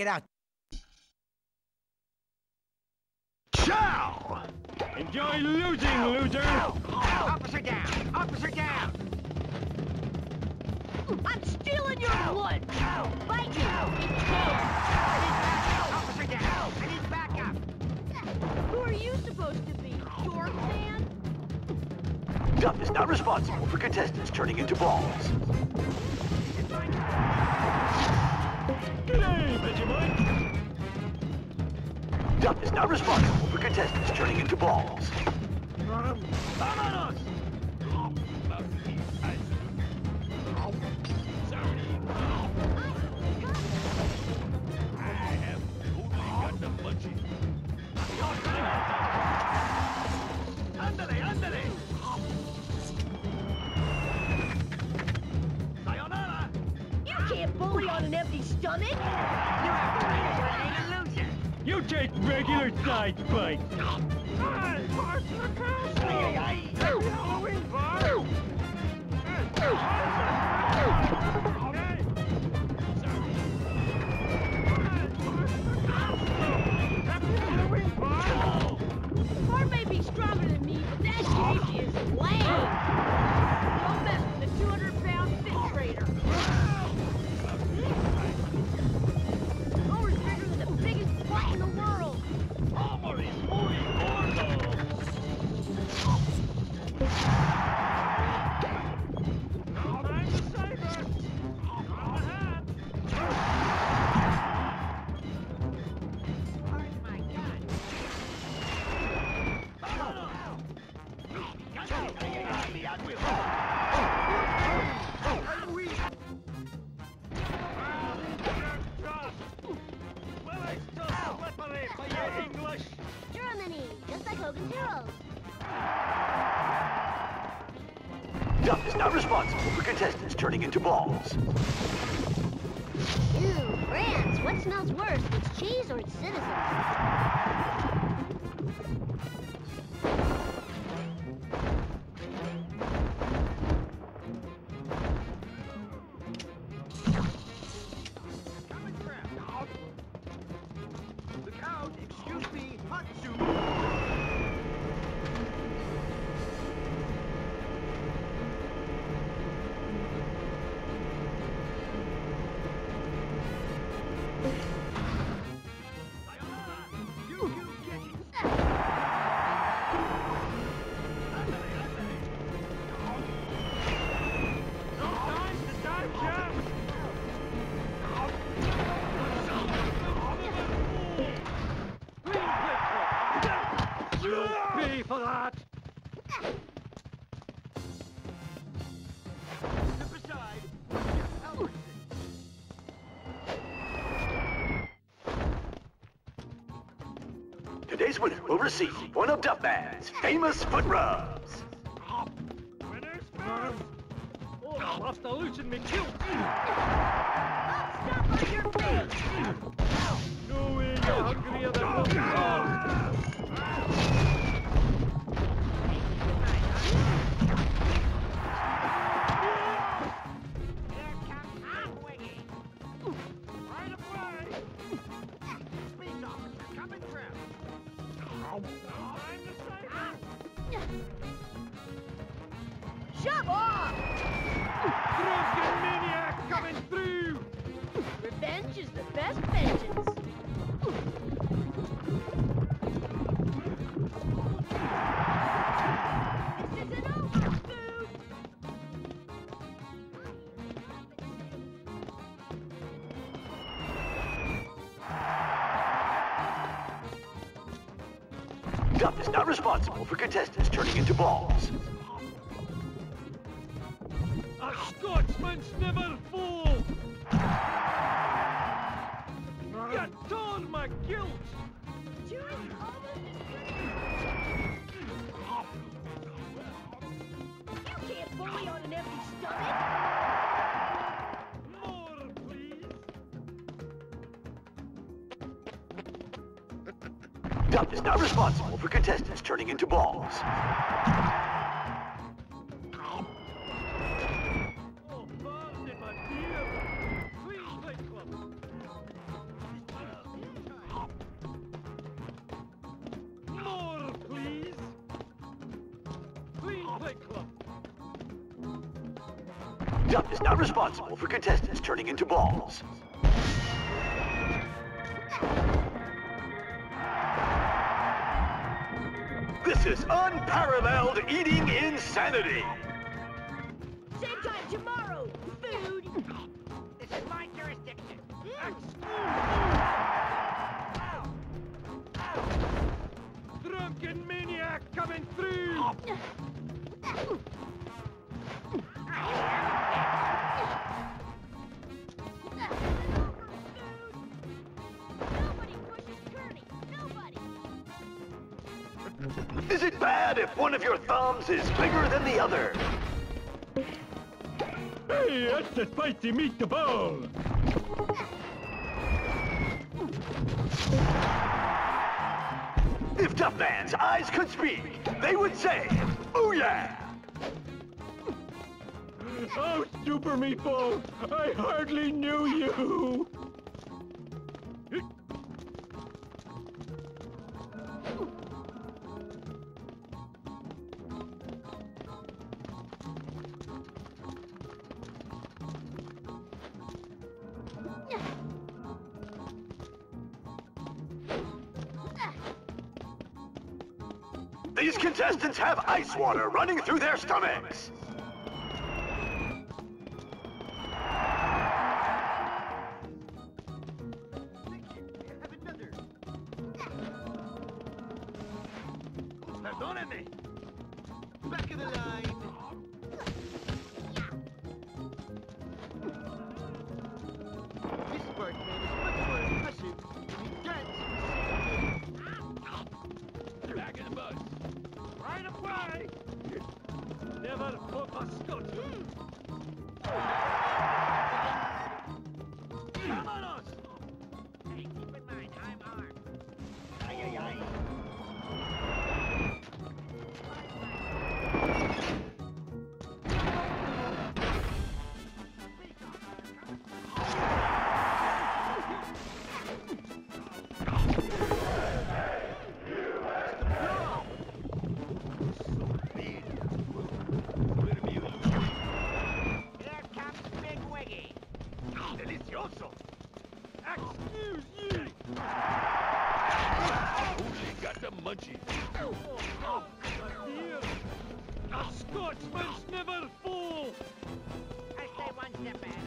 it out. Chow! Enjoy losing, loser! Officer down! Officer down! I'm stealing your wood! Bite you! Officer down! I need backup! Who are you supposed to be? Dork man? Duff is not responsible for contestants turning into balls. Not responsible for contestants turning into balls. Can't bully on an empty stomach! You have to realize I ain't a loser! You take regular size bites! May be stronger than me, but that shape is lame! Contestants turning into balls. Ew, France, what smells worse, its cheese or its citizens? Winner will receive one of Duffman's famous foot rubs. Winners first! Oh, I lost a loosen me kilt! Stop on your face! No way you're hungrier than Wilson Shove off! Drunken maniac coming through! Revenge is the best vengeance. This isn't over, food! Duff is not responsible for contestants turning into balls. Scotsman's never fool! You tore my guilt! Good You can't on an empty stomach! More, please! Duff is not responsible for contestants turning into balls. Duff is not responsible for contestants turning into balls. This is unparalleled eating insanity. Same time tomorrow. Food. This is my jurisdiction. Drunken maniac coming through! Is it bad if one of your thumbs is bigger than the other? Hey, that's the spicy meatball! If Duffman's eyes could speak, they would say, "Ooh yeah!" Oh, Super Meatball! I hardly knew you! These contestants have ice water running through their stomachs. Perdóname. Back of the line. This part, man, is much more impressive. We dance. Back in the bus. Right away! Never munchies. Oh. A Scotsman's never full! I stay one step ahead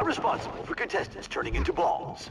not responsible for contestants turning into balls.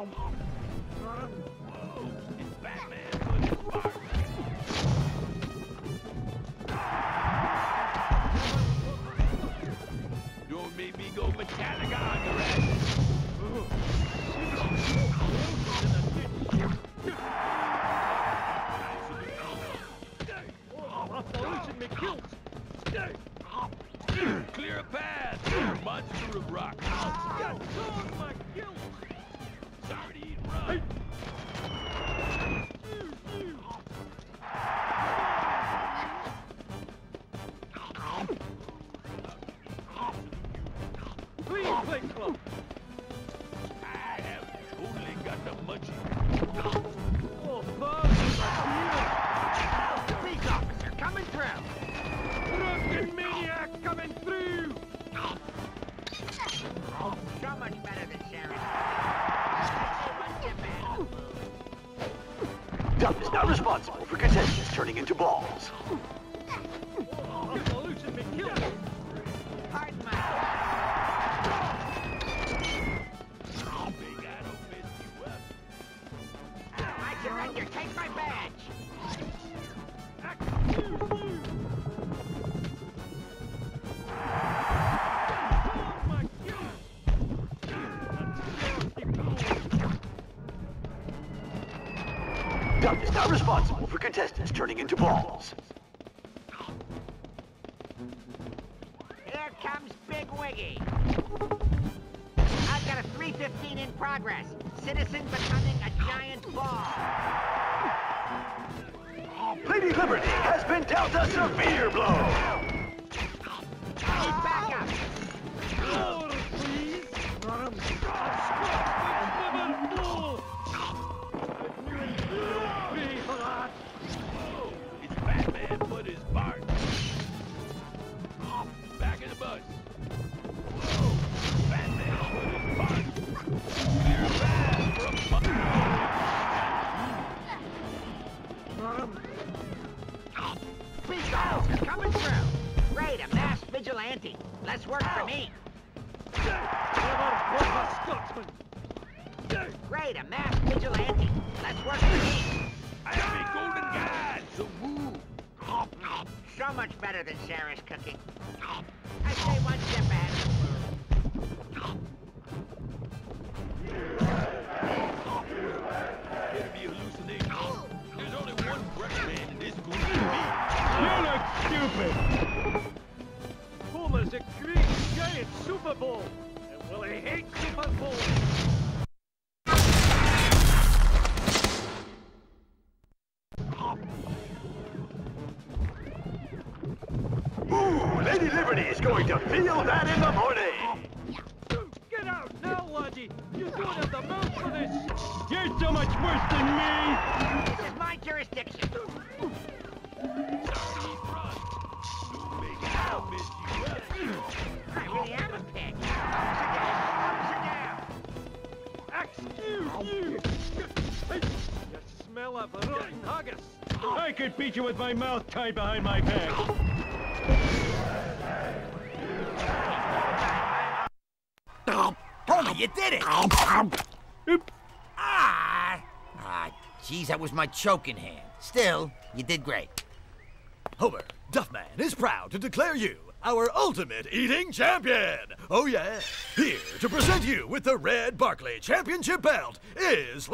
Whoa, Duff is now responsible for contestants turning into balls. Duff is now responsible for contestants turning into balls. Here comes Big Wiggy. I've got a 315 in progress. Citizen becoming a giant ball. Oh, Lady Liberty has been dealt a severe blow. Need backup. Order, please! Great, a masked vigilante. Less work for me. I am a golden god, so move. So much better than Sarah's cooking. I say one step ahead. Appear to be hallucinating. There's only one breath in this group. You look stupid! Homer's a great giant Super Bowl! And will he hate Super Bowl? Ooh, Lady Liberty is going to feel that in the morning. Get out now, laddie! You don't have the mouth for this! You're so much worse than me! This is my jurisdiction. Smell of rotten haggis! I could beat you with my mouth tied behind my back! Homie, you did it! Ah! Ah, jeez, that was my choking hand. Still, you did great. Homer, Duffman is proud to declare you our ultimate eating champion. Oh, yeah. Here to present you with the Red Barkley Championship belt is